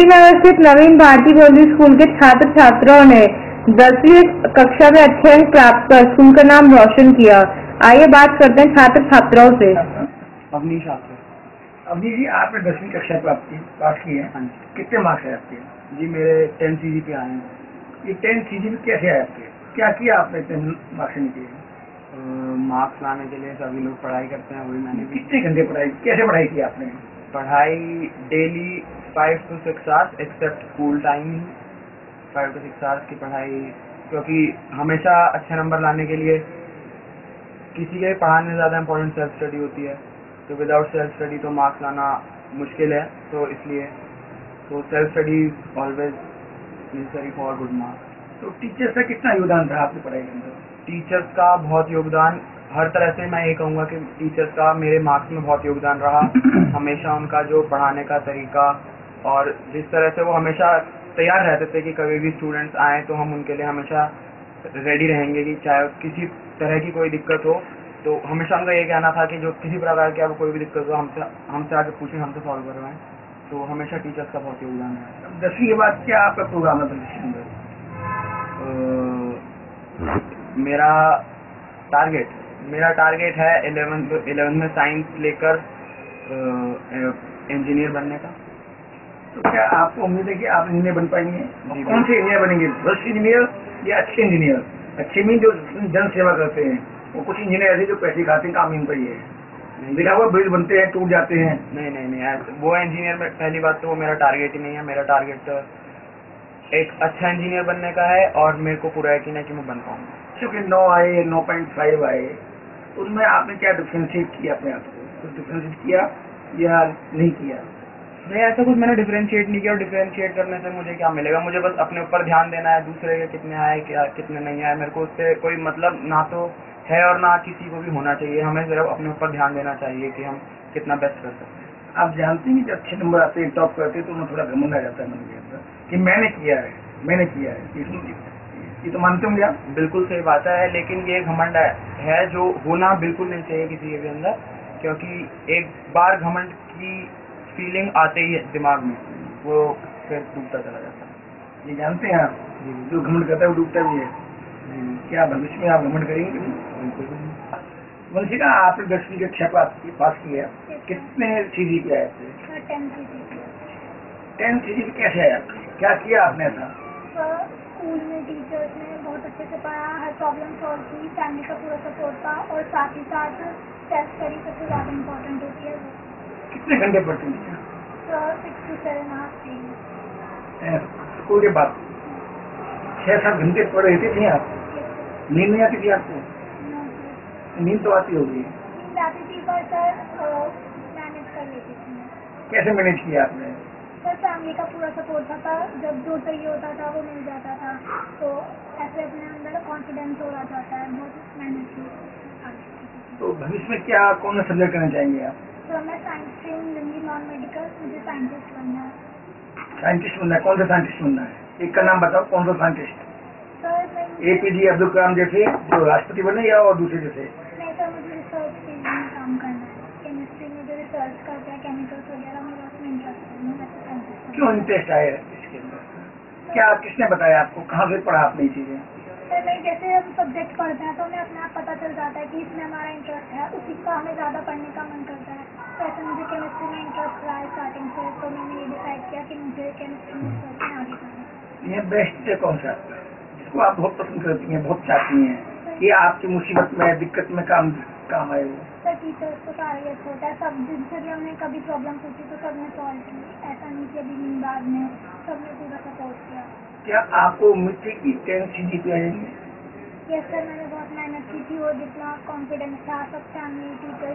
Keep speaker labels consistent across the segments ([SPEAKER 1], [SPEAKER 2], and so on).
[SPEAKER 1] विभाग है
[SPEAKER 2] अलवी नगर स्थित नवीन भारती पब्लिक स्कूल के छात्र छात्राओं ने दसवीं कक्षा में अच्छे अंक प्राप्त कर स्कूल का नाम रोशन किया। आइए बात करते हैं छात्र छात्राओं से।
[SPEAKER 3] अवनीश आपसे
[SPEAKER 4] अवनी जी आपने दसवीं कक्षा प्राप्त की पास की है?
[SPEAKER 3] हाँ जी।
[SPEAKER 4] कितने मार्क्स है आपके?
[SPEAKER 3] जी मेरे टेन सी जी पे आए हैं।
[SPEAKER 4] ये टेंथ सी जी कैसे आए आपके? क्या किया आपने इतने मार्क्स नहीं किए
[SPEAKER 3] मार्क्स लाने के लिए सभी लोग पढ़ाई करते हैं वही मैंने
[SPEAKER 4] कितने घंटे पढ़ाई कैसे पढ़ाई की आपने?
[SPEAKER 3] पढ़ाई daily five to six hours except school time five to six hours की पढ़ाई क्योंकि हमेशा अच्छे नंबर लाने के लिए किसी के भी पढ़ाने में ज़्यादा इंपॉर्टेंट सेल्फ स्टडी होती है। तो विदाउट सेल्फ स्टडी तो मार्क्स लाना मुश्किल है तो इसलिए तो self study always necessary for good marks
[SPEAKER 4] तो टीचर्स का कितना योगदान रहा आपकी पढ़ाई के अंदर?
[SPEAKER 3] टीचर्स का बहुत योगदान हर तरह से मैं ये कहूँगा कि टीचर्स का मेरे मार्क्स में बहुत योगदान रहा। हमेशा उनका जो पढ़ाने का तरीका और जिस तरह से वो हमेशा तैयार रहते थे कि कभी भी स्टूडेंट्स आए तो हम उनके लिए हमेशा रेडी रहेंगे कि चाहे किसी तरह की कोई दिक्कत हो तो हमेशा उनका ये कहना था कि जो किसी प्रकार की आपको कोई भी दिक्कत हो हमसे हमसे आके पूछें हमसे सॉल्व करवाएँ। तो हमेशा टीचर्स का बहुत योगदान है।
[SPEAKER 4] अब दसवीं के बाद क्या आपका प्रोग्राम है
[SPEAKER 3] मेरा टारगेट मेरा टारगेट है इलेवेंथ इलेवेंथ में साइंस लेकर इंजीनियर बनने का।
[SPEAKER 4] तो क्या आपको उम्मीद है कि आप इंजीनियर बन पाएँगे? कौन से इंजीनियर बनेंगे? भ्रष्ट इंजीनियर या अच्छे इंजीनियर अच्छे मीन जो जन सेवा करते हैं। वो कुछ इंजीनियर ऐसे जो पैसे खाते हैं काम इन पर ही। है देखा हुआ ब्रिज बनते हैं टूट जाते हैं।
[SPEAKER 3] नहीं नहीं नहीं वो इंजीनियर में पहली बात तो वो मेरा टारगेट ही नहीं है। मेरा टारगेट एक अच्छा इंजीनियर बनने का है और मेरे को पूरा यकीन है कि मैं बन पाऊँगा।
[SPEAKER 4] क्योंकि नौ आए नौ पॉइंट फाइव आए तो उसमें आपने क्या डिफ्रेंशिएट किया अपने आप को? कुछ डिफ्रेंशिएट किया या नहीं किया?
[SPEAKER 3] नहीं ऐसा कुछ मैंने डिफरेंशिएट नहीं किया और डिफरेंशिएट करने से मुझे क्या मिलेगा? मुझे बस अपने ऊपर ध्यान देना है दूसरे के कितने आए क्या कितने नहीं आए। मेरे को उससे कोई मतलब ना तो है और ना किसी को भी होना चाहिए। हमें सिर्फ़ अपने ऊपर ध्यान देना चाहिए कि हम कितना बेस्ट कर सकते हैं।
[SPEAKER 4] आप जानते हैं कि जब अच्छे नंबर आते हैं टॉप करते हैं तो उन्हें थोड़ा घमंड आ जाता है मन के अंदर कि मैंने किया है मैंने किया है। ये- ये तो मानते होंगे आप?
[SPEAKER 3] बिल्कुल सही बात है लेकिन ये घमंड है- है जो होना बिल्कुल नहीं चाहिए किसी के भी अंदर क्योंकि एक बार घमंड की फीलिंग आते ही दिमाग में वो फिर डूबता चला जाता है।
[SPEAKER 4] ये जानते हैं आप? जो। घमंड करता है वो डूबता भी है। क्या भविष्य में आप घमंड करेंगे। वंशिका आपने दसवीं कक्षा पास की पास की है। कितने? सीजी पे आए थे? टेंथ सीजी पे। कैसे आपके क्या किया आपने ऐसा?
[SPEAKER 5] स्कूल में टीचर्स ने बहुत अच्छे से पढ़ाया हर प्रॉब्लम सॉल्व की फैमिली का पूरा सपोर्ट था और साथ ही साथ सेल्फ स्टडी सबसे ज़्यादा इम्पोर्टेंट होती है
[SPEAKER 4] कितने घंटे पढ़ते थे
[SPEAKER 5] तो
[SPEAKER 4] स्कूल के बाद? छह सात घंटे पढ़ रहे थे आप? नींद नहीं आती थी आपको? नींद तो आती होगी।
[SPEAKER 5] नींद आती थी पर सर मैनेज कर लेती थी। मैं।
[SPEAKER 4] कैसे मैनेज किया आपने?
[SPEAKER 5] सर फैमिली का पूरा सपोर्ट था, था जब जो चाहिए होता था वो मिल जाता था। तो ऐसे अपने अंदर कॉन्फिडेंस हो जाता है बहुत मैनेज
[SPEAKER 4] तो भविष्य में क्या कौन सा सब्जेक्ट करना चाहेंगे आप?
[SPEAKER 5] तो मैं साइंस स्ट्रीम लूँगी नॉन मेडिकल मुझे साइंटिस्ट बनना है
[SPEAKER 4] साइंटिस्ट बनना है कौन सा साइंटिस्ट बनना है? एक का नाम बताओ कौन सा
[SPEAKER 5] scientist sir
[SPEAKER 4] A P J Abdul Kalam जैसे जो राष्ट्रपति बने या और दूसरे जैसे?
[SPEAKER 5] नहीं सर मुझे रिसर्च फ़ील्ड में काम करना है। केमिस्ट्री में जो रिसर्च करते हैं केमिकल्स वगैरह मेरा उसमें इंटरेस्ट है मैं वैसे साइंटिस्ट
[SPEAKER 4] क्यों इंटरेस्ट आया इसके अंदर? क्या किसने बताया आपको? कहाँ से पढ़ा आपने ये चीज़ें?
[SPEAKER 5] नहीं जैसे हम सब्जेक्ट पढ़ते हैं तो हमें अपने आप पता चल जाता है कि इसमें हमारा इंटरेस्ट है उसी का हमें ज़्यादा पढ़ने का मन करता है। तो मुझे केमिस्ट्री में इंटरेस्ट रहा है स्टार्टिंग से तो मैंने ये डिसाइड किया कि मुझे केमिस्ट्री में में आगे करना
[SPEAKER 4] ये बेस्ट है। कौन सा जिसको आप बहुत पसंद करती हैं बहुत चाहती हैं। ये आपकी मुसीबत में दिक्कत में काम काम आए वो
[SPEAKER 5] सर टीचर्स तो सारा अच्छा होता है। सब जिनसे भी हमने कभी प्रॉब्लम पूछी तो सबने सॉल्व की ऐसा नहीं कि अभी बाद में सबने पूरा सपोर्ट किया।
[SPEAKER 4] क्या आपको उम्मीद थी कि टेंथ सी जी पे आएँगे
[SPEAKER 5] यस सर मैंने बहुत मेहनत की थी और जितना कॉन्फिडेंस था सब फैमिली टीचर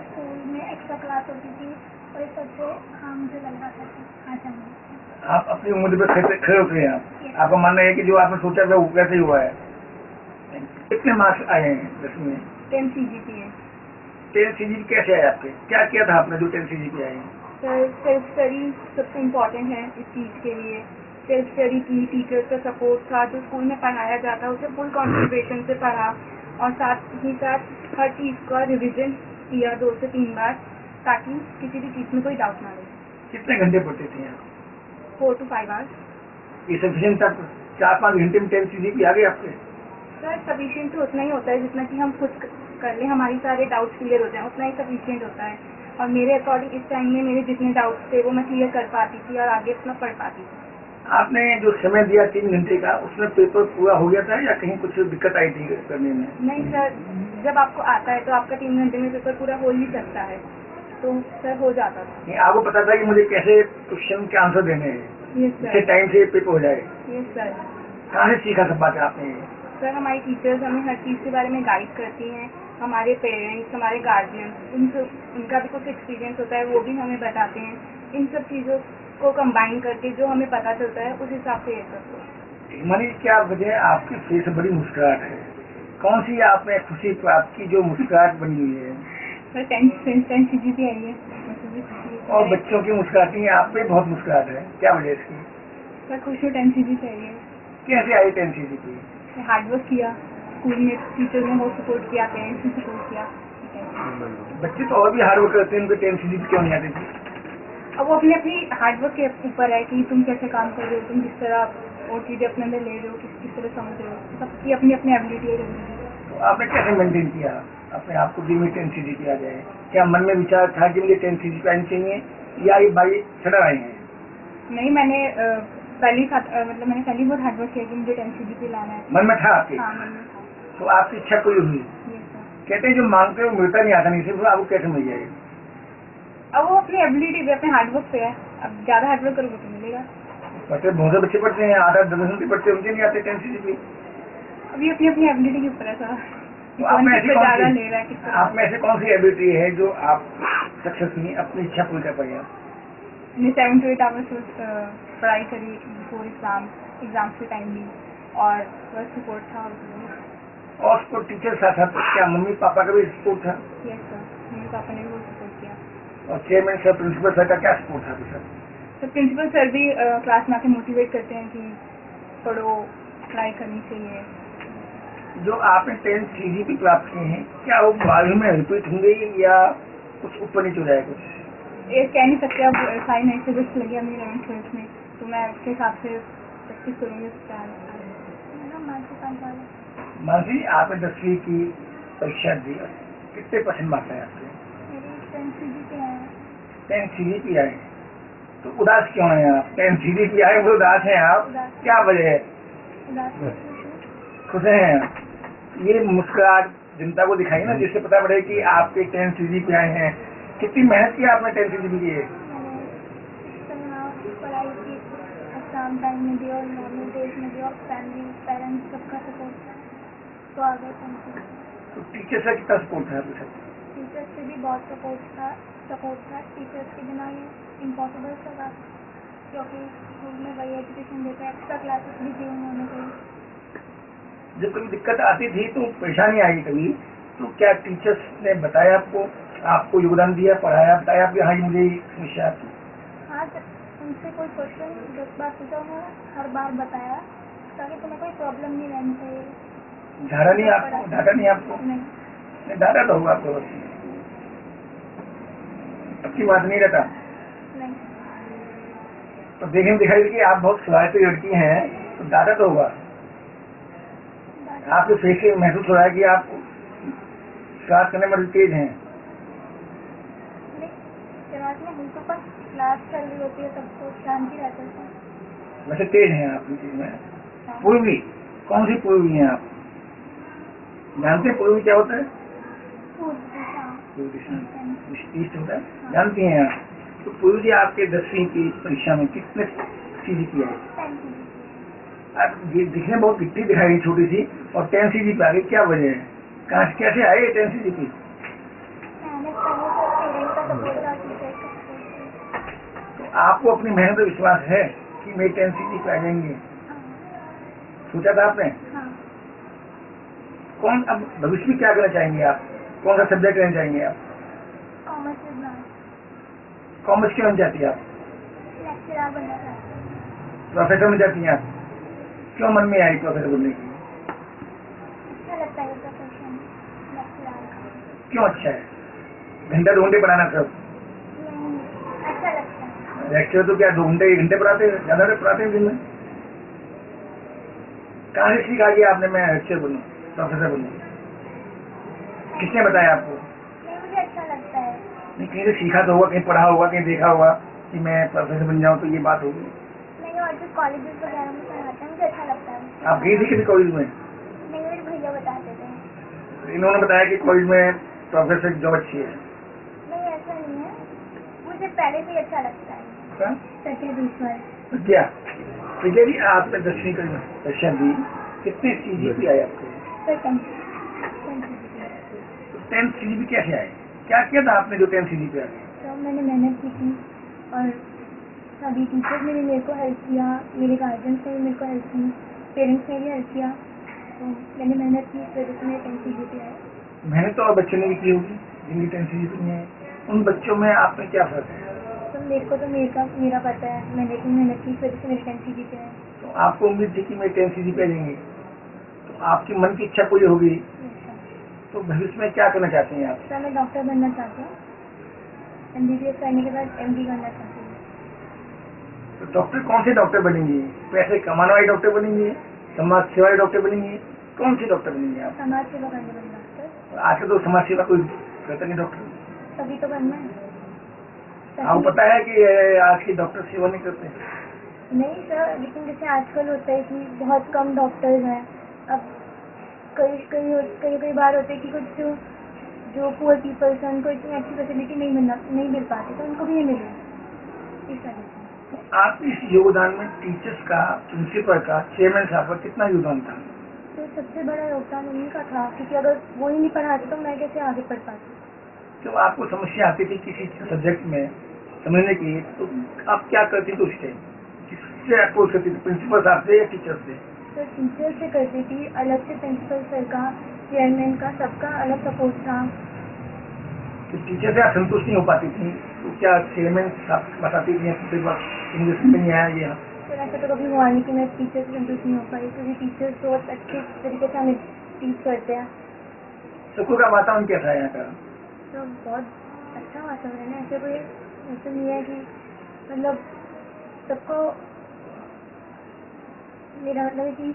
[SPEAKER 5] एक्स्ट्रा क्लास होती थी और इस सबसे हाँ मुझे लग रहा था। हाँ
[SPEAKER 4] आप अपनी उम्र पे खड़े खड़े उतरे हैं आप आपका मानना है कि जो आपने सोचा था वो कैसे हुआ है? कितने मार्क्स आए हैं दसवीं में?
[SPEAKER 1] टेन सी जी पी है।
[SPEAKER 4] टेंथ सी जी कैसे आए आपके? क्या किया था आपने जो टेंथ सी जी पे आए
[SPEAKER 1] सर सेल्फ स्टडी सबसे इम्पोर्टेंट है इस चीज़ के लिए। सेल्फ स्टडी की टीचर्स का सपोर्ट था जो स्कूल में पढ़ाया जाता है उसे फुल कॉन्सेंट्रेशन से पढ़ा। और साथ ही साथ हर चीज़ का रिविजन किया दो से तीन बार ताकि किसी भी चीज़ में कोई डाउट ना रहे।
[SPEAKER 4] कितने घंटे पढ़ते थे आप
[SPEAKER 1] फोर टू फाइव आवर्स
[SPEAKER 4] ये सफिशियंट था चार पाँच घंटे में टेंथ सीजी आ गए आपके?
[SPEAKER 1] सर सफिशियंट तो उतना ही होता है जितना कि हम खुद कर ले। हमारी सारे डाउट्स क्लियर हो जाए उतना ही सफिशियंट होता है। और मेरे अकॉर्डिंग इस टाइम में मेरे जितने डाउट्स थे वो मैं क्लियर कर पाती थी और आगे अपना पढ़ पाती थी।
[SPEAKER 4] आपने जो समय दिया तीन घंटे का उसमें पेपर पूरा हो गया था या कहीं कुछ दिक्कत आई थी करने में?
[SPEAKER 1] नहीं सर जब आपको आता है तो आपका तीन घंटे में पेपर पूरा हो ही सकता है। तो सर हो जाता था।
[SPEAKER 4] नहीं, आपको पता था कि मुझे कैसे क्वेश्चन के आंसर देने हैं?
[SPEAKER 1] सर
[SPEAKER 4] टाइम से पेपर हो जाए। कहाँ से सीखा सब बात आपने?
[SPEAKER 1] सर हमारी टीचर्स हमें हर चीज़ के बारे में गाइड करती हैं। हमारे पेरेंट्स हमारे गार्जियन उन उनका भी कुछ एक्सपीरियंस होता है वो भी हमें बताते हैं। इन सब चीज़ों को कंबाइन करके जो हमें पता चलता है उस हिसाब से ये करते हैं।
[SPEAKER 4] मनी क्या वजह आपके फेस बड़ी मुस्कुराहट है? कौन सी आपने खुशी प्राप्त की जो मुस्कुराहट बनी हुई है?
[SPEAKER 1] जी।
[SPEAKER 4] और बच्चों की मुस्कुराती है आप पे बहुत मुस्कुराहट है। क्या वजह इसकी?
[SPEAKER 1] सर खुश हो टेंथ सी जी है।
[SPEAKER 4] कैसे आई टेंथ सी की
[SPEAKER 1] हार्ड वर्क किया। स्कूल में टीचर ने बहुत सपोर्ट किया पेरेंट्स ने सपोर्ट किया।
[SPEAKER 4] बच्चे तो और भी हार्डवर्क करते हैं उनके टेंथ सी क्यों नहीं आती थी?
[SPEAKER 1] अब वो अपनी अपनी हार्डवर्क के ऊपर है कि तुम कैसे काम कर रहे हो तुम किस तरह वो चीज़ें अपने अंदर ले रहे हो किस किस तरह समझ रहे हो। सबकी अपनी अपनी एबिलिटी है।
[SPEAKER 4] तो आपने कैसे मेंटेन किया? अपने आप को भी में सी आ जाए। क्या मन में विचार था कि मुझे सी आनी चाहिए या ये भाई चढ़ आए हैं?
[SPEAKER 1] नहीं मैंने पहले मतलब मैंने पहली ही बहुत हार्ड वर्क किया कि मुझे सी जी लाना है।
[SPEAKER 4] मन में था आपके?
[SPEAKER 1] हाँ मैंने था।
[SPEAKER 4] तो आपकी इच्छा पूरी हुई? कहते हैं जो मांगते हो मिलता नहीं आता नहीं सिर्फ़ आपको कैसे मिल जाएगा?
[SPEAKER 1] अब वो अपनी एबिलिटी पे अपने हार्ड वर्क पे है। अब ज़्यादा हार्डवर्क करोगे तो मिलेगा।
[SPEAKER 4] पढ़ते बहुत से बच्चे पढ़ते हैं आठ दस दस पढ़ते हैं उनके नहीं आते टेंथ
[SPEAKER 1] अब ये अपनी अपनी एबिलिटी के ऊपर है सर।
[SPEAKER 4] तो आप में ऐसी कौन सी
[SPEAKER 1] है
[SPEAKER 4] आप में ऐसी कौन एबिलिटी है जो आप सक्सेस नहीं अपनी इच्छा पूरी कर पाए आप?
[SPEAKER 1] मैंने सेवन टू एट आवर्स पढ़ाई करी बिफोर एग्ज़ाम एग्ज़ाम्स के टाइम भी और फ़र्स्ट सपोर्ट था
[SPEAKER 4] और उसको टीचर साथ साथ क्या मम्मी पापा का भी सपोर्ट था?
[SPEAKER 1] यस सर मम्मी पापा ने भी
[SPEAKER 4] और चेयरमैन सर प्रिंसिपल सर का क्या सपोर्ट था सर
[SPEAKER 1] तो प्रिंसिपल सर भी क्लास में आके मोटिवेट करते हैं कि पढ़ो पढ़ाई करनी चाहिए।
[SPEAKER 4] जो आपने टेंथ सी भी प्राप्त किए हैं क्या वो बारहवीं में रिपीट होंगे या कुछ ऊपर नीचे हो जाएगा? कुछ
[SPEAKER 1] ये कह नहीं सकते अब सारी नई सब्जेक्ट लगे मेरी इलेवेंथ ट्वेल्थ में तो मैं उसके हिसाब से प्रैक्टिस करूँगी
[SPEAKER 4] मानसी आपने दसवीं की परीक्षा दी कितने परसेंट मार्क्स आए आपके?
[SPEAKER 5] जी पे
[SPEAKER 4] टेंथ सी पी आए तो उदास क्यों है आप? टेंथ सी पी आए वो उदास हैं आप। क्या वजह है? खुश हैं? आप? ये मुस्कुराहट जनता को दिखाई ना जिससे पता पड़े कि आपके टेंथ सी पे आए हैं। कितनी मेहनत की आपने टेन सी की है?
[SPEAKER 5] की सबका सपोर्ट था। तो
[SPEAKER 4] टीचर से कितना सपोर्ट था
[SPEAKER 5] टीचर्स से भी बहुत सपोर्ट था। सपोर्ट था टीचर्स के बिना ये इम्पॉसिबल था क्योंकि स्कूल में वही एजुकेशन देते हैं एक्स्ट्रा क्लासेस भी थी उन्होंने कोई
[SPEAKER 4] जब कभी दिक्कत आती थी तो परेशानी आई कभी? तो क्या टीचर्स ने बताया आपको? आपको योगदान दिया पढ़ाया बताया कि हाँ मुझे समस्या आती
[SPEAKER 5] हाँ। उनसे कोई क्वेश्चन दस बार पूछा उन्होंने हर बार बताया ताकि तुम्हें कोई प्रॉब्लम नहीं रहनी चाहिए
[SPEAKER 4] डाटा नहीं आपको? डाटा नहीं आपको?
[SPEAKER 5] नहीं
[SPEAKER 4] डाटा तो होगा आपको। अच्छी बात नहीं रहता।
[SPEAKER 5] नहीं
[SPEAKER 4] तो देखने में दिखाई कि आप बहुत सुधारती लड़की हैं तो डाटा तो होगा। आपके फेस से महसूस हो रहा है कि आप क्लास करने में तेज हैं।
[SPEAKER 5] तो तो
[SPEAKER 4] वैसे तेज हैं आप। पूर्वी कौन सी पूर्वी हैं आप? जानते पूर्वी क्या होता है?
[SPEAKER 5] पूर्व दिशा
[SPEAKER 4] ईस्ट होता है जानती हैं आप? तो पूर्व जी आपके दसवीं की परीक्षा में कितने सीधी किया है? आप ये दिखने बहुत गिट्टी दिखाई दी छोटी सी। और टेन सी जी पे आ गई क्या वजह है? कहाँ कैसे आए टेन सी जी की
[SPEAKER 5] तो
[SPEAKER 4] आपको अपनी मेहनत पर विश्वास है कि मेरी टेन सी जी पे आ जाएँगे?
[SPEAKER 5] हाँ
[SPEAKER 4] सोचा था आपने?
[SPEAKER 5] हाँ।
[SPEAKER 4] कौन अब भविष्य में क्या करना चाहेंगे आप? कौन सा सब्जेक्ट लेना चाहेंगे आप?
[SPEAKER 5] कॉमर्स
[SPEAKER 4] क्यों आप?
[SPEAKER 5] बनना चाहती हूँ।
[SPEAKER 4] प्रोफेसर में जाती हैं आप? क्यों मन में आई प्रोफेसर बनने की?
[SPEAKER 5] अच्छा है
[SPEAKER 4] क्यों अच्छा है? घंटा ढूंढे पढ़ाना सब
[SPEAKER 5] नहीं अच्छा लगता है।
[SPEAKER 4] लेक्चर तो क्या दो घंटे एक घंटे पढ़ाते हैं? ज़्यादा देर पढ़ाते हैं दिन में। कहाँ से सीखा गया आपने मैं लेक्चर बनूं प्रोफेसर बनूं? किसने बताया आपको?
[SPEAKER 5] नहीं मुझे अच्छा लगता है।
[SPEAKER 4] नहीं कहीं से सीखा तो होगा कहीं पढ़ा होगा कहीं देखा होगा कि मैं प्रोफेसर बन जाऊँ तो ये बात होगी।
[SPEAKER 5] मैंने और जो कॉलेजेस वगैरह में पढ़ाते हैं मुझे अच्छा लगता है।
[SPEAKER 4] आप गई थी किसी कॉलेज में?
[SPEAKER 5] नहीं मेरे भैया बताते थे।
[SPEAKER 4] इन्होंने बताया कि कॉलेज में प्रोफेसर जॉब अच्छी है।
[SPEAKER 5] नहीं ऐसा नहीं है। मुझे पहले भी अच्छा लगता है।
[SPEAKER 4] अच्छा?
[SPEAKER 5] सच्चे दूसरा।
[SPEAKER 4] विद्या विजय जी आपने दसवीं का परीक्षा दी कितने सीजीपी आए आपके? टेंथ सीजीपी कैसे आए? क्या किया था आपने जो टेंथ सीजीपी आ गए
[SPEAKER 5] तो मैंने मेहनत की थी और सभी टीचर्स ने भी मेरे को हेल्प किया मेरे गार्जियंस ने भी मेरे को हेल्प की पेरेंट्स ने भी हेल्प किया। तो मैंने मेहनत की इस वजह से मेरे टेंथ सी जी आया।
[SPEAKER 4] मेहनत तो और बच्चों ने भी की होगी जिनकी टेंथ सीजीपी नहीं है उन बच्चों में आप में क्या फ़र्क है?
[SPEAKER 5] तो मेरे को तो मेरे का मेरा पता है मैंने इतनी मेहनत की इस वजह से मेरी टेंथ सी जी आया।
[SPEAKER 4] तो आपको उम्मीद थी कि मैं टेंथ सीजीपी आ जाएँगे? तो आपकी मन की इच्छा पूरी होगी तो भविष्य में क्या करना चाहते हैं आप?
[SPEAKER 5] तो मैं डॉक्टर बनना चाहती हूँ। एम करने के बाद एम करना चाहती हूँ।
[SPEAKER 4] तो डॉक्टर कौन से डॉक्टर बनेंगे? पैसे कमाने वाले डॉक्टर बनेंगे? समाज सेवा वाले डॉक्टर बनेंगे? कौन से डॉक्टर बनेंगे आप?
[SPEAKER 5] समाज सेवा करने वाले डॉक्टर
[SPEAKER 4] आजकल तो समाज सेवा कोई करता नहीं डॉक्टर
[SPEAKER 5] तभी तो बनना है।
[SPEAKER 4] आपको पता है कि आज के डॉक्टर सेवा नहीं करते?
[SPEAKER 5] नहीं सर लेकिन जैसे आजकल होता है कि बहुत कम डॉक्टर्स हैं। अब कई कई कई कई बार होते है कि कुछ जो जो पुअर पीपल्स हैं उनको इतनी अच्छी फैसिलिटी नहीं मिलना नहीं मिल पाती तो उनको भी नहीं मिल इस से।
[SPEAKER 4] तो आप इस योगदान में टीचर्स का प्रिंसिपल का चेयरमैन साहब का कितना योगदान था?
[SPEAKER 5] तो सबसे बड़ा योगदान उन्हीं का था क्योंकि अगर वो ही नहीं पढ़ाते तो मैं कैसे आगे पढ़ पाती?
[SPEAKER 4] तो आपको समस्या आती थी किसी सब्जेक्ट में समझने की तो आप क्या करती थी उस टाइम किससे अप्रोच करती थी प्रिंसिपल साहब से या टीचर से?
[SPEAKER 5] तो टीचर से करती थी अलग से प्रिंसिपल सर का चेयरमैन का सबका अलग सपोर्ट था।
[SPEAKER 4] तो टीचर से आप संतुष्ट नहीं हो पाती थी तो क्या चेयरमैन बताती थी इंग्लिश में नहीं आया ये?
[SPEAKER 5] फिर ऐसा तो कभी हुआ नहीं कि मैं टीचर से संतुष्ट नहीं हो पाई क्योंकि टीचर्स बहुत अच्छे तरीके से हमें टीच करते हैं।
[SPEAKER 4] स्कूल का वातावरण कैसा है यहाँ का?
[SPEAKER 5] तो बहुत अच्छा वातावरण है ऐसे कोई ऐसा नहीं है कि मतलब सबको मेरा मतलब है कि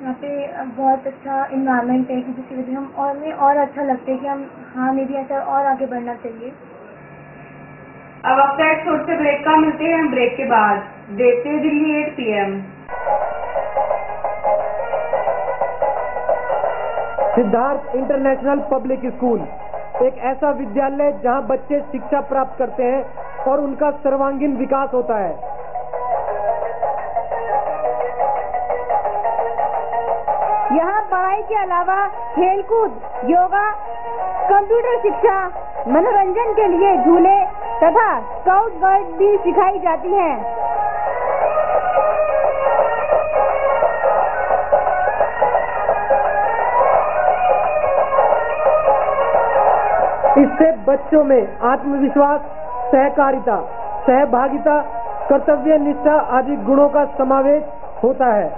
[SPEAKER 5] यहाँ पे बहुत अच्छा इन्वायरमेंट है कि जिसकी वजह से हम और में और अच्छा लगता है कि हम हाँ मे भी ऐसा और आगे बढ़ना चाहिए।
[SPEAKER 1] अब अब तक छोटे से ब्रेक का मिलते हैं ब्रेक के बाद। देखते हैं Delhi eight P M
[SPEAKER 6] Siddharth international public school एक ऐसा विद्यालय जहाँ बच्चे शिक्षा प्राप्त करते हैं और उनका सर्वांगीण विकास होता है।
[SPEAKER 2] यहाँ पढ़ाई के अलावा खेलकूद, योगा, कंप्यूटर शिक्षा, मनोरंजन के लिए झूले तथा स्काउट गाइड भी सिखाई जाती हैं।
[SPEAKER 6] इससे बच्चों में आत्मविश्वास, सहकारिता, सहभागिता, कर्तव्य निष्ठा आदि गुणों का समावेश होता है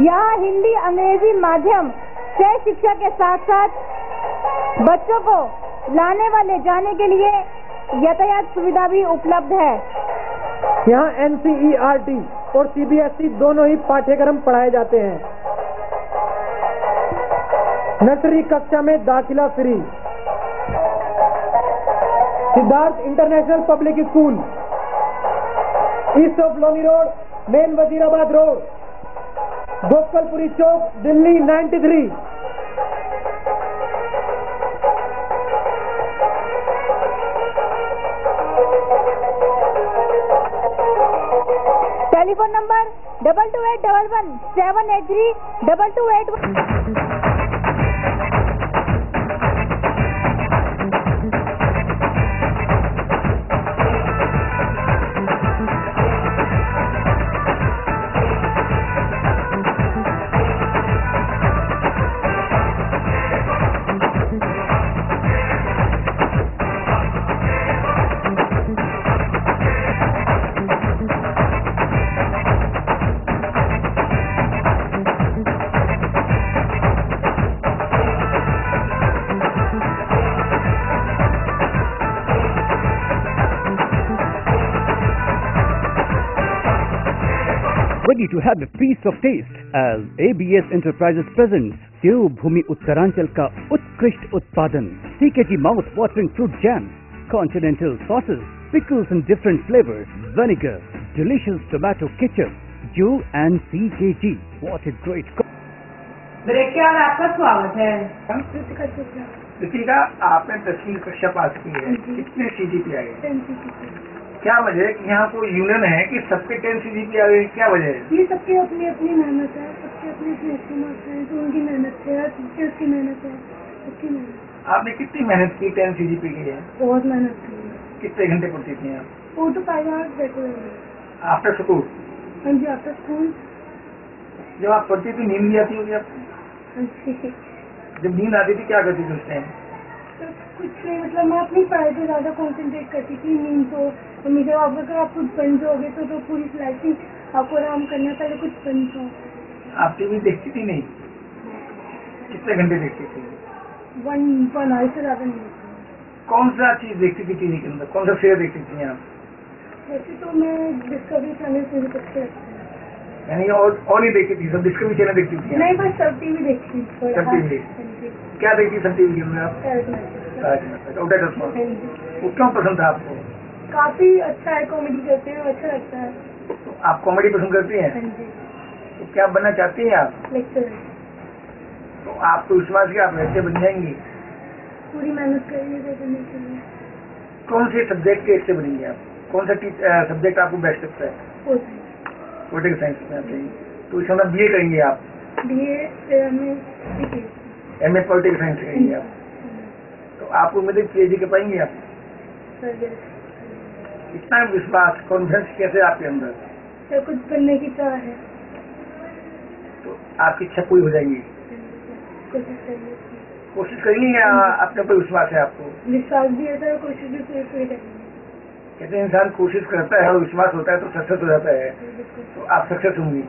[SPEAKER 2] यहाँ हिंदी अंग्रेज़ी माध्यम से शिक्षा के साथ साथ बच्चों को लाने व ले जाने के लिए यातायात सुविधा भी उपलब्ध है।
[SPEAKER 6] यहाँ एनसीईआरटी और सीबीएसई दोनों ही पाठ्यक्रम पढ़ाए जाते हैं। नर्सरी कक्षा में दाखिला free. Siddharth international public school. East of Loni road, main Wazirabad road. Gopalpuri Chowk, Delhi 93
[SPEAKER 2] telephone number double two eight double one seven eight three double two eight
[SPEAKER 7] ready to have a feast of taste as ABS Enterprises presents देवभूमि उत्तरांचल का उत्कृष्ट उत्पादन CKG mouth watering fruit jam continental sauces pickles in different flavors, vinegar, delicious tomato ketchup, Joe and CKG. What a great co-
[SPEAKER 8] break के बाद आपका स्वागत है
[SPEAKER 5] कृतिका चोपड़ा
[SPEAKER 4] कृतिका आपने दसवीं कक्षा पास की है
[SPEAKER 5] जी।
[SPEAKER 4] कितने सीजीपी आए
[SPEAKER 5] टेन सी
[SPEAKER 4] क्या वजह है कि यहाँ कोई यूनियन है कि सबके टेन सीजीपी आ गई क्या वजह है?
[SPEAKER 5] ये सबकी अपनी अपनी मेहनत है सबकी अपनी अपनी तो उनकी मेहनत है टीचर्स की मेहनत है सबकी मेहनत।
[SPEAKER 4] आपने कितनी मेहनत की टेन सीजीपी के लिए?
[SPEAKER 5] बहुत मेहनत की।
[SPEAKER 4] कितने घंटे पढ़ती थी आप
[SPEAKER 5] four to five hours regular
[SPEAKER 4] after school
[SPEAKER 5] हाँ जी आफ्टर स्कूल
[SPEAKER 4] जब आप पढ़ती थी नींद भी आती होगी आपको?
[SPEAKER 5] हाँ
[SPEAKER 4] जब नींद आती थी क्या करती थी उस टाइम
[SPEAKER 5] तो कुछ मतलब मैं अपनी पढ़ाई पे ज़्यादा कंसंट्रेट करती थी नींद तो जब आप अगर आप खुद बन जाओगे तो, तो पूरी ही आपको आराम करना पहले कुछ बन जाओ।
[SPEAKER 4] आप टीवी देखती थी नहीं? कितने घंटे देखती थी?
[SPEAKER 5] वन वन आवर से ज़्यादा नहीं
[SPEAKER 4] कौन सा चीज़ देखती थी टीवी के अंदर? कौन सा शेयर देखती थी आप?
[SPEAKER 5] वैसे तो मैं डिस्कवरी चैनल से भी अच्छे
[SPEAKER 4] यानी और और नहीं देखती थी सब डिस्कवरी चैनल देखती थी
[SPEAKER 5] नहीं बस सब टीवी देखती
[SPEAKER 4] सब
[SPEAKER 5] हाँ,
[SPEAKER 4] TV? क्या देखती सब टीवी अंदर आप?
[SPEAKER 5] हाँ
[SPEAKER 4] वो क्यों पसंद था आपको?
[SPEAKER 5] काफ़ी अच्छा है कॉमेडी करते हैं अच्छा लगता है।
[SPEAKER 4] तो आप कॉमेडी पसंद करती हैं?
[SPEAKER 5] हाँ
[SPEAKER 4] तो क्या बनना चाहती हैं आप?
[SPEAKER 5] लेक्चर
[SPEAKER 4] तो आपको विश्वास है कि आप ऐसे बन जाएँगी।
[SPEAKER 5] पूरी मेहनत करिएगा करने के लिए।
[SPEAKER 4] कौन से सब्जेक्ट के ऐसे बनेंगे आप? कौन सा सब्जेक्ट आपको बेस्ट लगता है? पोलिटिकल साइंस में आप जाएँगे तो इसमें बी ए करेंगे आप।
[SPEAKER 5] बी ए में
[SPEAKER 4] एम ए पोलिटिकल साइंस करेंगे आप। तो आप उम्मीद है पी कर पाएँगे आप? इतना विश्वास कॉन्फिडेंस कैसे आपके अंदर?
[SPEAKER 5] तो कुछ बनने की चाह है।
[SPEAKER 4] तो आपकी इच्छा पूरी हो जाएगी।
[SPEAKER 5] कोशिश
[SPEAKER 4] करेंगे अपने ऊपर विश्वास है आपको?
[SPEAKER 5] विश्वास भी होता है कोशिश भी पूरी पूरी करेंगे
[SPEAKER 4] कहते इंसान कोशिश करता है और विश्वास होता है तो सक्सेस हो जाता है। तो आप सक्सेस होंगी।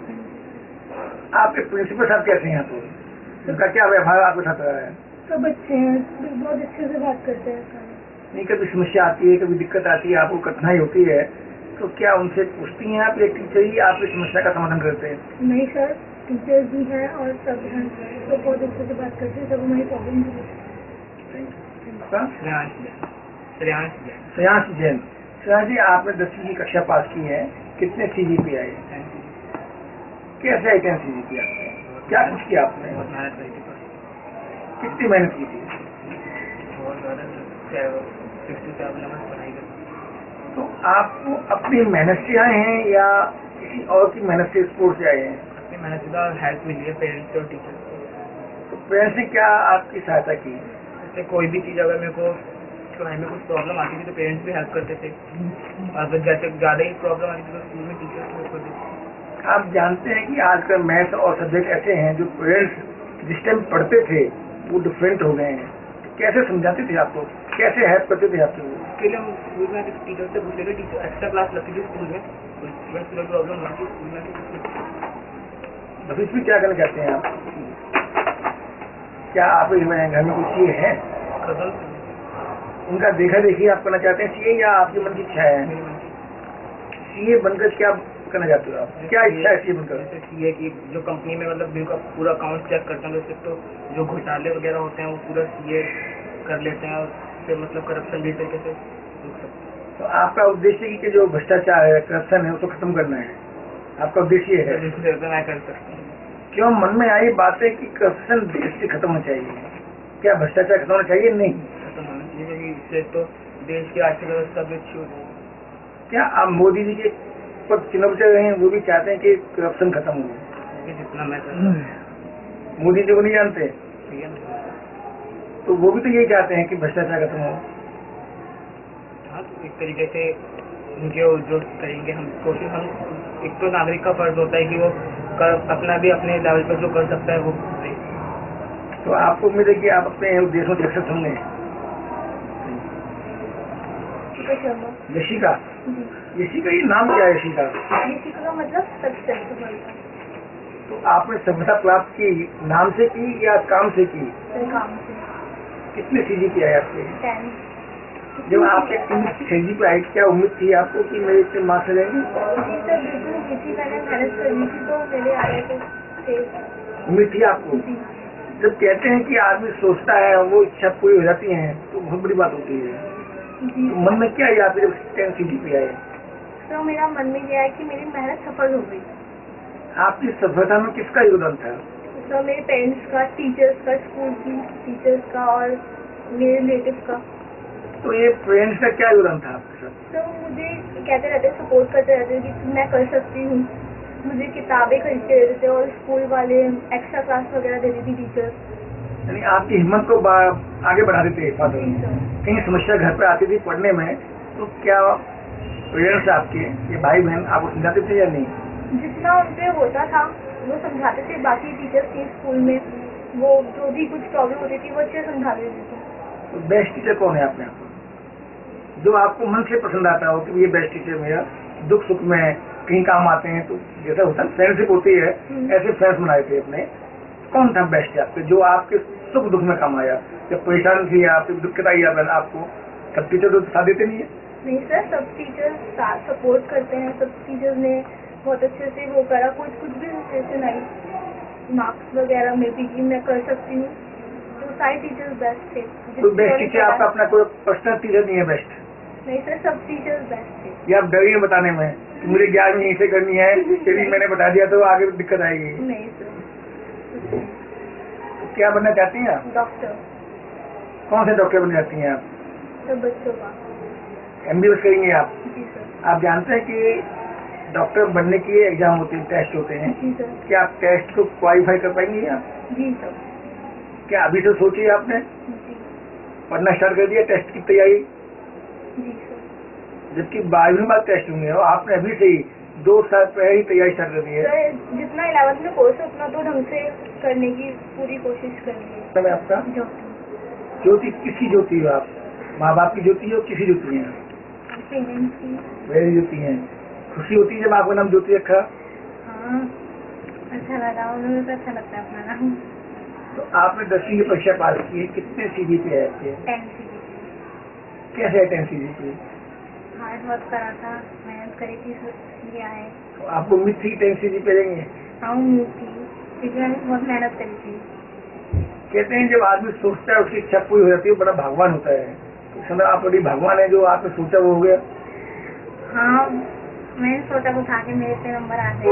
[SPEAKER 4] आपके प्रिंसिपल साहब कैसे हैं यहाँ पर उनका क्या व्यवहार आपके साथ रहा है।
[SPEAKER 5] सब अच्छे हैं बहुत अच्छे से बात करते हैं
[SPEAKER 4] नहीं कभी समस्या आती है कभी दिक्कत आती है आपको कठिनाई होती है तो क्या उनसे पूछती हैं आप? या टीचर ही आपकी समस्या का समाधान करते हैं।
[SPEAKER 5] नहीं सर टीचर भी हैं और सब हैं तो बहुत अच्छे से बात करते हैं सब हमारी प्रॉब्लम
[SPEAKER 9] श्रेयांश जैन।
[SPEAKER 4] श्रेयांश जी आपने दसवीं की कक्षा पास की है कितने सी जी पी आए? कैसे टेन सी जी पी आपके क्या कुछ किया आपने? कितनी मेहनत की थी? तो आपको अपनी मेहनत से आए हैं या किसी और की मेहनत से स्पोर्ट से आए हैं?
[SPEAKER 9] अपनी मेहनत से हेल्प मिली है पेरेंट्स और टीचर
[SPEAKER 4] तो पेरेंट्स ने क्या आपकी सहायता की?
[SPEAKER 9] जैसे कोई भी चीज़ अगर मेरे को पढ़ाई में कुछ प्रॉब्लम आती थी तो पेरेंट्स भी हेल्प करते थे। और अगर जैसे ज़्यादा ही प्रॉब्लम आती थी तो स्कूल में टीचर्स हेल्प करते थे।
[SPEAKER 4] आप जानते हैं कि आजकल मैथ और सब्जेक्ट ऐसे हैं जो पेरेंट्स जिस टाइम पढ़ते थे वो डिफरेंट हो गए हैं। कैसे समझाते थे आपको? कैसे हेल्प करते थे आपको
[SPEAKER 9] लिए हम स्कूल में टीचर से पूछते थे टीचर एक्स्ट्रा क्लास लगती थी स्कूल में? स्टूडेंट्स को प्रॉब्लम होती स्कूल में आके
[SPEAKER 4] बस इसमें क्या करना चाहते हैं आप? क्या आप इसमें घर में कुछ चीज़ है? उनका देखा देखी आप करना चाहते हैं? सीए या आपके मन की इच्छा है? सीए बनकर क्या करना चाहते हो आप? क्या इच्छा सीए बनकर?
[SPEAKER 9] जैसे की जो कंपनी में मतलब बिल का पूरा अकाउंट चेक करते हैं वैसे तो जो घोटाले वगैरह होते हैं वो पूरा सीए कर लेते हैं और फिर मतलब करप्शन भी तरीके से
[SPEAKER 4] तो आपका उद्देश्य कि जो भ्रष्टाचार है करप्शन है उसको खत्म करना है? आपका उद्देश्य है?
[SPEAKER 9] तो ऐसा मैं कर सकता हूँ।
[SPEAKER 4] क्यों मन में आई बात है कि करप्शन देश से खत्म होना चाहिए? क्या भ्रष्टाचार खत्म होना चाहिए? नहीं।
[SPEAKER 9] खत्म होना चाहिए तो देश की आर्थिक व्यवस्था भी अच्छी हो जाएगी।
[SPEAKER 4] क्या आप मोदी जी के पद चुनाव चल रहे हैं वो भी चाहते हैं कि करप्शन खत्म हो
[SPEAKER 9] जितना मैं
[SPEAKER 4] मोदी जी को नहीं जानते।
[SPEAKER 9] है
[SPEAKER 4] तो वो भी तो यही चाहते हैं कि भ्रष्टाचार खत्म हो।
[SPEAKER 9] हाँ तो एक तरीके से उनके जो करेंगे हम कोशिश हम एक तो नागरिक का फ़र्ज़ होता है कि वो कर अपना भी अपने लेवल पर जो कर सकता है वो
[SPEAKER 4] तो आपको उम्मीद है कि आप अपने उद्देश्यों से सक्सेस होंगे?
[SPEAKER 5] ठीक है
[SPEAKER 4] का
[SPEAKER 5] जी
[SPEAKER 4] ये नाम क्या है?
[SPEAKER 5] ये सीखना मतलब सक्सेस
[SPEAKER 4] तो आपने सभ्यता प्राप्त की नाम से की या काम से की?
[SPEAKER 5] काम से।
[SPEAKER 4] कितने सीजी की है आपके? जब आपके छेजी पे आई क्या उम्मीद थी आपको कि मेरे इतने मार्क्स
[SPEAKER 10] जी की तो मेरे आए तो थे।
[SPEAKER 4] उम्मीद थी आपको? जब कहते हैं कि आदमी सोचता है वो इच्छा पूरी हो जाती है तो बहुत बड़ी बात होती है।
[SPEAKER 10] जी
[SPEAKER 4] तो मन में क्या आई आपके जब टेन सी पे आए?
[SPEAKER 10] तो मेरा मन में यह है कि मेरी मेहनत सफल हो गई।
[SPEAKER 4] आपकी सफलता में किसका योगदान था?
[SPEAKER 10] तो मेरे पेरेंट्स का टीचर्स का स्कूल की टीचर्स का और मेरे रिलेटिव का।
[SPEAKER 4] तो ये पेरेंट्स का क्या योगदान था आपके साथ?
[SPEAKER 10] तो मुझे कहते रहते सपोर्ट करते रहते कि मैं कर सकती हूँ। मुझे किताबें खरीदते रहते थे और स्कूल वाले एक्स्ट्रा क्लास वगैरह देती थी टीचर्स
[SPEAKER 4] यानी आपकी हिम्मत को आगे बढ़ा देते हैं। कहीं समस्या घर पर आती थी पढ़ने में तो क्या पेरेंट्स आपके ये भाई बहन आपको समझाते थे या नहीं?
[SPEAKER 10] जितना उनपे होता था वो समझाते थे। बाकी टीचर्स थे स्कूल में वो जो भी कुछ प्रॉब्लम होती थी वो अच्छे समझा देते थे।
[SPEAKER 4] तो बेस्ट टीचर कौन है आपने आपको जो आपको मन से पसंद आता हो कि ये बेस्ट टीचर मेरा दुख सुख में कहीं काम आते हैं तो जैसा होता है फ्रेंडशिप होती है
[SPEAKER 10] हम्म।
[SPEAKER 4] ऐसे फ्रेंड्स बनाए थे अपने। कौन था बेस्ट आपके जो आपके सुख दुख में काम आया जब परेशान थी आप दिक्कत आई आप आपको सब टीचर तो साथ देते नहीं है?
[SPEAKER 10] नहीं सर सब टीचर्स साथ सपोर्ट करते हैं सब टीचर्स ने बहुत अच्छे से वो करा कुछ कुछ भी सिचुएशन आई मार्क्स वगैरह में भी कि मैं कर सकती हूँ। तो सारे टीचर्स बेस्ट थे। जिससे
[SPEAKER 4] बेस्ट टीचर आपका अपना कोई पर्सनल टीचर नहीं है बेस्ट
[SPEAKER 10] नहीं सर सब टीचर्स बेस्ट थे।
[SPEAKER 4] ये आप डरिए बताने में। मुझे ग्यारहवीं यहीं से करनी है। यदि मैंने बता दिया तो आगे दिक्कत आएगी।
[SPEAKER 10] नहीं सर
[SPEAKER 4] तो क्या बनना चाहती हैं आप?
[SPEAKER 10] डॉक्टर।
[SPEAKER 4] कौन से डॉक्टर बनना चाहती हैं आप?
[SPEAKER 10] बच्चों का।
[SPEAKER 4] एम करेंगे आप? आप जानते हैं कि डॉक्टर बनने के एग्ज़ाम होते हैं टेस्ट होते हैं। क्या आप टेस्ट को क्वालिफाई कर पाएँगे आप
[SPEAKER 10] जी सर।
[SPEAKER 4] क्या अभी से सोचिए आपने? पढ़ना स्टार्ट कर दिया टेस्ट की तैयारी?
[SPEAKER 10] जी सर।
[SPEAKER 4] जबकि बारहवीं बार टेस्ट होंगे और आपने अभी से ही दो साल पहले ही तैयारी स्टार्ट कर दी है।
[SPEAKER 10] सर जितना इलेवंथ में कोर्स है उतना तो ढंग से करने की पूरी कोशिश करनी है।
[SPEAKER 4] समय आपका ज्योति किसकी ज्योति हो आप? माँ बाप की ज्योति हो किसी ज्योति है मेरी ज्योति है। खुशी होती है जब आपका नाम ज्योति रखा?
[SPEAKER 10] हाँ अच्छा लगा उन्होंने तो अच्छा लगता है अपना नाम।
[SPEAKER 4] तो आपने दसवीं की परीक्षा पास की है कितने सी पे है आपके? कैसे है टेन सी पे?
[SPEAKER 10] हार्ड वर्क करा था मेहनत करी थी लिया है।
[SPEAKER 4] तो आपको उम्मीद थी टेन सी पे लेंगे
[SPEAKER 10] हाँ थी क्योंकि मैंने बहुत मेहनत करी थी।
[SPEAKER 4] कहते हैं जब आदमी सोचता है उसकी इच्छा पूरी हो जाती है बड़ा भगवान होता है। तो समझ आप बड़ी भगवान है जो आपने सोचा वो हो गया।
[SPEAKER 10] हाँ मैंने सोचा कुछ आके मेरे पे नंबर आ गए।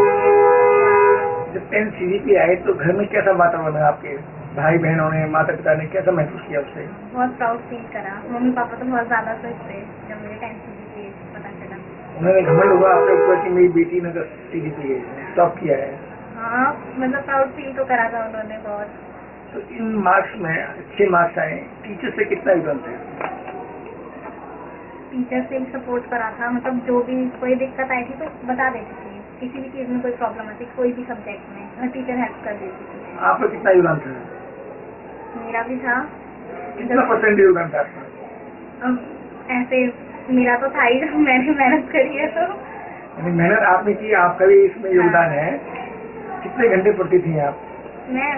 [SPEAKER 4] जब टेन सी पे आए तो घर में कैसा वातावरण है आपके? भाई बहनों ने माता पिता ने कैसा महसूस किया उससे
[SPEAKER 10] बहुत प्राउड फील करा। मम्मी पापा तो बहुत ज़्यादा थे जब मेरे की पता चला
[SPEAKER 4] उन्होंने घमंड हुआ आपके ऊपर कि मेरी बेटी ने सी पे टॉप किया है?
[SPEAKER 10] हाँ मतलब प्राउड फील तो करा था उन्होंने बहुत।
[SPEAKER 4] तो इन मार्क्स में अच्छे मार्क्स आए। टीचर से कितना योगदान था
[SPEAKER 10] टीचर से सपोर्ट करा था। मतलब जो भी कोई दिक्कत आई थी तो बता देती थी। किसी भी चीज़ में कोई प्रॉब्लम आती कोई भी सब्जेक्ट में हर टीचर हेल्प कर देती थी।
[SPEAKER 4] आपका कितना योगदान था?
[SPEAKER 10] मेरा भी था।
[SPEAKER 4] कितना परसेंट योगदान था
[SPEAKER 10] ऐसे मेरा तो था ही मैंने मेहनत करी है तो।
[SPEAKER 4] मेहनत आपने की आपका भी इसमें योगदान है। कितने घंटे पढ़ती थी आप?
[SPEAKER 10] मैं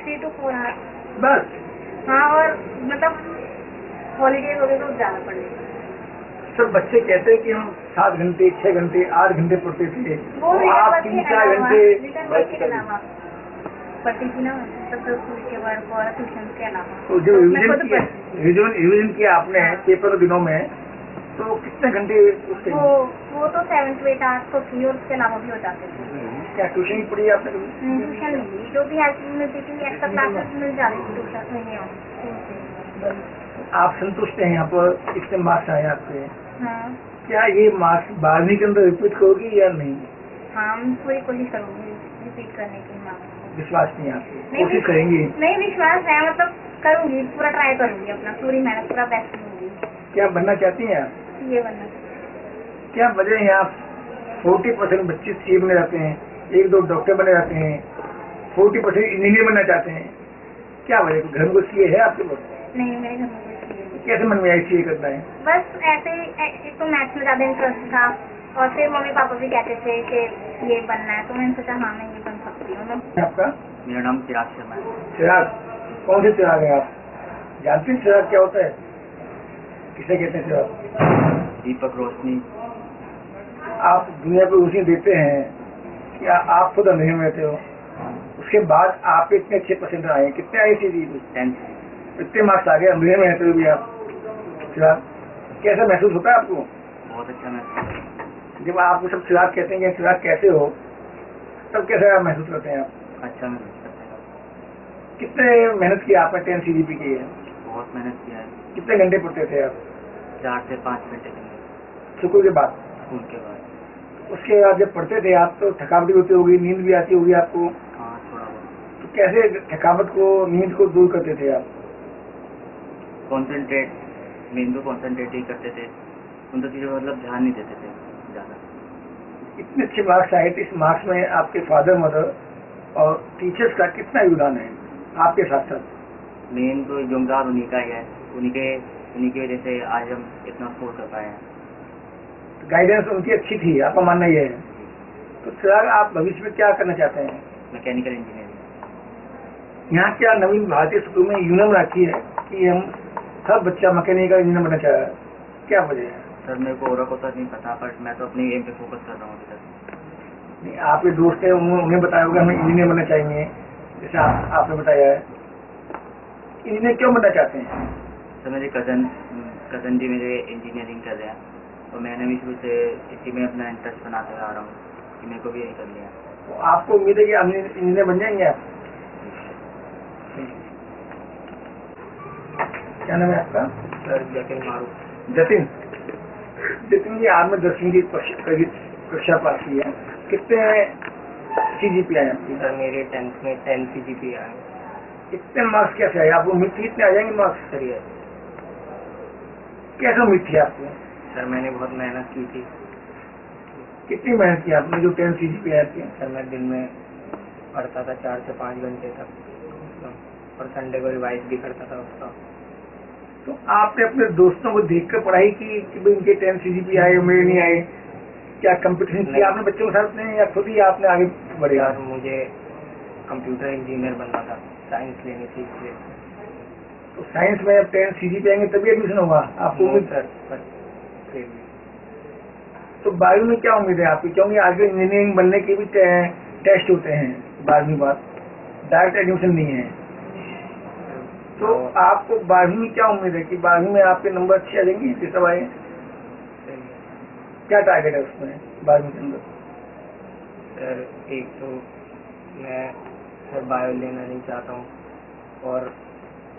[SPEAKER 10] थ्री टू फोर आवर
[SPEAKER 4] बस?
[SPEAKER 10] हाँ और मतलब हॉलीडेज हो गए तो ज़्यादा पढ़ लेती
[SPEAKER 4] सब बच्चे कहते हैं कि हम सात घंटे छह घंटे आठ घंटे पढ़ते थे।
[SPEAKER 10] वो
[SPEAKER 4] तो आप तीन चार घंटे
[SPEAKER 10] पढ़ती थी ना मतलब स्कूल के वर्क और ट्यूशन के अलावा।
[SPEAKER 4] तो
[SPEAKER 10] तो
[SPEAKER 4] रिविजन किया रिविजन रिविजन किया आपने पेपर दिनों में तो कितने घंटे उसके
[SPEAKER 10] वो वो तो सेवन टू एट आवर्स तो थी और उसके अलावा भी हो जाते थे।
[SPEAKER 4] क्या ट्यूशन पढ़ी आपने
[SPEAKER 10] ट्यूशन नहीं जो भी हेल्प मिलती थी एक्स्ट्रा क्लासेस मिल। जाती थी ट्यूशन नहीं हो
[SPEAKER 4] आप संतुष्ट हैं यहाँ पर? कितने मार्क्स आए आपके?
[SPEAKER 10] हाँ।
[SPEAKER 4] क्या ये मार्क्स बारहवीं के अंदर रिपीट करोगी या नहीं?
[SPEAKER 10] हाँ पूरी कोशिश करूँगी रिपीट करने की माँ
[SPEAKER 4] विश्वास नहीं आपको? कोशिश करेंगी।
[SPEAKER 10] नहीं विश्वास है मतलब करूँगी पूरा ट्राई करूँगी अपना पूरी मेहनत पूरा बेस्ट दूँगी
[SPEAKER 4] क्या बनना चाहती हैं आप?
[SPEAKER 10] ये बनना
[SPEAKER 4] क्या वजह है आप? फोर्टी परसेंट बच्चे सी बने जाते हैं। एक दो डॉक्टर बने जाते हैं। फोर्टी परसेंट इंजीनियर बनना चाहते हैं। क्या वजह घर में कुछ सीए है आपके पास?
[SPEAKER 10] नहीं मेरे घर में है।
[SPEAKER 4] कैसे मन में आई सीए करना है?
[SPEAKER 10] बस ऐसे ही एक तो मैथ्स में ज़्यादा इंटरेस्ट था और फिर मम्मी पापा भी कहते थे कि ये बनना है। तो मैंने सोचा हाँ मैं ये बन सकती हूँ।
[SPEAKER 4] आपका?
[SPEAKER 11] मेरा नाम चिराग शर्मा है।
[SPEAKER 4] चिराग कौन से चिराग है आप? जानते हैं चिराग क्या होता है? किसे कहते हैं आप
[SPEAKER 12] दीपक रोशनी।
[SPEAKER 4] आप दुनिया को रोशनी देते हैं आ- आप खुद अंधेरे में रहते हो। उसके बाद आप इतने अच्छे परसेंट आए कितने आए
[SPEAKER 12] टेंथ
[SPEAKER 4] इतने मार्क्स आ गए अंधेरे में रहते हो भी आप। चिराग कैसा महसूस होता है आपको?
[SPEAKER 12] बहुत अच्छा महसूस
[SPEAKER 4] जब आपको सब चिराग कहते हैं कि चिराग कैसे हो तब कैसा महसूस करते हैं आप?
[SPEAKER 12] अच्छा महसूस करते हैं।
[SPEAKER 4] कितने मेहनत की आपने टेन सी डी पी की है?
[SPEAKER 12] बहुत मेहनत किया है।
[SPEAKER 4] कितने घंटे पढ़ते थे आप?
[SPEAKER 12] चार से पाँच घंटे के लिए।
[SPEAKER 4] स्कूल के बाद?
[SPEAKER 12] स्कूल के बाद।
[SPEAKER 4] उसके बाद जब पढ़ते थे आप तो थकावट भी होती होगी नींद भी आती होगी आपको।
[SPEAKER 12] हाँ थोड़ा बहुत।
[SPEAKER 4] तो कैसे थकावट को नींद को दूर करते थे आप?
[SPEAKER 12] कॉन्सेंट्रेट नींद को कॉन्सेंट्रेट ही करते थे। उन तो चीज़ों मतलब ध्यान नहीं देते थे ज़्यादा।
[SPEAKER 4] इतने अच्छे मार्क्स आए थे इस मार्क्स में आपके फादर मदर और टीचर्स का कितना योगदान है आपके साथ साथ
[SPEAKER 12] मेन तो योगदान उन्हीं का ही है। उन्हीं के उन्हीं की वजह से आज हम इतना स्कोर कर पाए हैं।
[SPEAKER 4] तो गाइडेंस उनकी अच्छी थी आपका मानना ये है। तो चिराग आप भविष्य में क्या करना चाहते हैं?
[SPEAKER 12] मैकेनिकल इंजीनियरिंग
[SPEAKER 4] यहाँ क्या नवीन भारतीय स्कूल में यूनियन रखी है कि हम सब बच्चा मैकेनिकल इंजीनियर बनना चाह रहा है? क्या वजह है?
[SPEAKER 12] सर मेरे को और को तो नहीं पता बट मैं तो अपनी एम पे फोकस कर रहा हूँ अभी तक।
[SPEAKER 4] नहीं, आपके दोस्त है उन्होंने उन्हें बताया होगा हमें इंजीनियर बनना चाहिए। जैसे आप, आपने बताया है। इंजीनियर क्यों बनना चाहते हैं?
[SPEAKER 12] सर मेरे कज़न कज़न जी मेरे इंजीनियरिंग कर रहे हैं। तो मैंने भी शुरू से इसी में अपना इंटरेस्ट बनाते आ रहा हूँ कि मेरे को भी यही करनी है।
[SPEAKER 4] तो आपको उम्मीद है कि आप इंजीनियर बन जाएँगे आप? क्या नाम है आपका?
[SPEAKER 12] सर जतिन मारूफ
[SPEAKER 4] जतिन? जतिन जी आपने दसवीं की कक्षा करी- पास की है। कितने सी जी पी आए आपकी?
[SPEAKER 12] सर मेरे टेंथ में टेन सी जी पी आए।
[SPEAKER 4] कितने मार्क्स कैसे आए आपको उम्मीद थी इतने आ जाएँगे मार्क्स
[SPEAKER 12] सर
[SPEAKER 4] कैसे उम्मीद थी आपको?
[SPEAKER 12] सर मैंने बहुत मेहनत की थी।
[SPEAKER 4] कितनी मेहनत की आपने जो टेन सी जी पी आए
[SPEAKER 12] सर मैं दिन में पढ़ता था चार से पाँच घंटे तक। और संडे को रिवाइज भी करता था उसका
[SPEAKER 4] तो आपने अपने दोस्तों को देख कर पढ़ाई की कि भाई इनके टेन सी जी पी आए मेरे नहीं आए क्या कंपटीशन किया आपने बच्चों के साथ में या खुद ही आपने आगे बढ़े?
[SPEAKER 12] यार मुझे कंप्यूटर इंजीनियर बनना था साइंस लेनी थी इसलिए।
[SPEAKER 4] साइंस में अब टेन सी जी पी आएँगे तभी एडमिशन होगा। आपको उम्मीद
[SPEAKER 12] सर
[SPEAKER 4] तो बारहवीं में क्या उम्मीद है आपकी? क्योंकि आगे इंजीनियरिंग बनने के भी टेस्ट होते हैं बारहवीं बाद। डायरेक्ट एडमिशन नहीं है। तो आपको बारहवीं में क्या उम्मीद है कि बारहवीं में आपके नंबर अच्छे आ जाएँगे? ये सब आए। क्या टारगेट है उसमें बारहवीं के अंदर?
[SPEAKER 12] सर एक तो मैं सर बायो लेना नहीं चाहता हूँ। और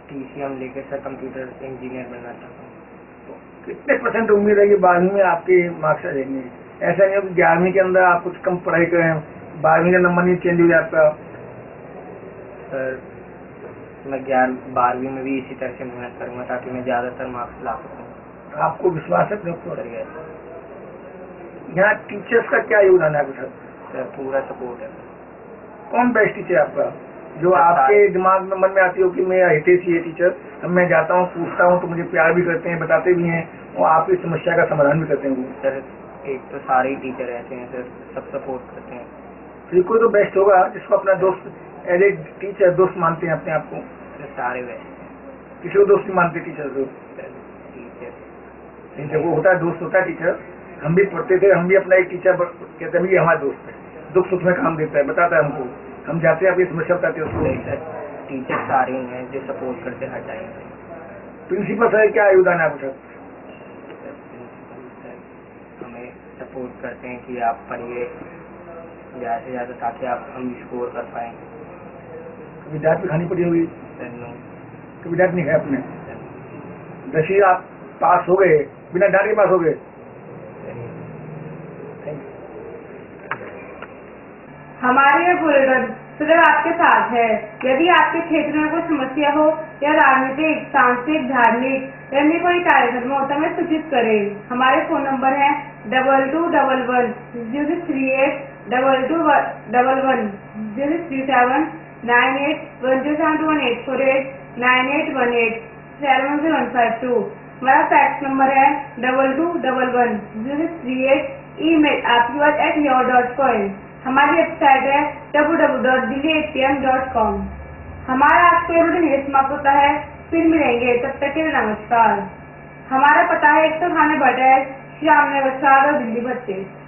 [SPEAKER 12] टी सी एम लेके सर कंप्यूटर इंजीनियर बनना चाहता हूँ।
[SPEAKER 4] तो कितने परसेंट उम्मीद है कि बारहवीं में आपके मार्क्स आ जाएँगे? ऐसा नहीं हो ग्यारहवीं के अंदर आप कुछ कम पढ़ाई करें बारहवीं का नंबर नहीं चेंज हो जाए आपका।
[SPEAKER 12] सर मैं ग्यारह बारहवीं में भी इसी तरह से मेहनत करूँगा ताकि मैं ज़्यादातर मार्क्स ला सकूँ।
[SPEAKER 4] आपको विश्वास है
[SPEAKER 12] सर
[SPEAKER 4] यहाँ टीचर्स का क्या योगदान है आपके साथ?
[SPEAKER 12] सर पूरा सपोर्ट है।
[SPEAKER 4] कौन बेस्ट टीचर आपका? जो आपके दिमाग में मन में आती हो कि मैं हितेश ही है टीचर अब मैं जाता हूँ पूछता हूँ तो मुझे प्यार भी करते हैं बताते भी हैं और आपकी समस्या का समाधान भी करते हैं वो।
[SPEAKER 12] सर एक तो सारे ही टीचर ऐसे हैं सर सब सपोर्ट करते हैं।
[SPEAKER 4] फिर कोई तो बेस्ट होगा जिसको अपना दोस्त एज ए टीचर दोस्त मानते हैं अपने आप को।
[SPEAKER 12] सारे वैसे
[SPEAKER 4] किसी को दोस्त नहीं मानते टीचर को।
[SPEAKER 12] टीचर
[SPEAKER 4] को होता है दोस्त होता है टीचर हम भी पढ़ते थे हम भी अपना एक टीचर कहते हैं हमारा दोस्त है। दुख सुख में काम देता है बताता है हमको। हम जाते हैं अपनी समस्या बताते हैं
[SPEAKER 12] नहीं सर टीचर सारे ही हैं जो सपोर्ट करते हर टाइम
[SPEAKER 4] प्रिंसिपल सर क्या योगदान है आपके
[SPEAKER 12] हमें सपोर्ट करते हैं कि आप पढ़िए। ज़्यादा से ज़्यादा ताकि आप हम स्कोर कर पाए।
[SPEAKER 4] कभी डांट भी खानी पड़ी होगी? कभी डांट नहीं खाया आपने? दसवीं आप पास हो गए बिना डांट के पास हो गए
[SPEAKER 12] सर
[SPEAKER 4] थैंक यू
[SPEAKER 8] हमारे यह बुलेटिन सदैव आपके साथ है। यदि आपके क्षेत्र में कोई समस्या हो या राजनीतिक, सांस्कृतिक, धार्मिक अन्य कोई कार्यक्रम हो तो हमें सूचित करें। हमारे फ़ोन नंबर है double two double one zero three eight double two double one zero three seven nine eight one zero seven two one eight four eight nine eight one eight seven zero one five two. हमारा fax number है double two double one zero three eight email आपकी बात at your dot com हमारी website है www.delhi8pm.com हमारा आज का routine ये समाप्त होता है। फिर मिलेंगे। तब तक के लिए नमस्कार। हमारा पता है एक तो खाने बटर श्याम नगर चार और दिल्ली बत्तीस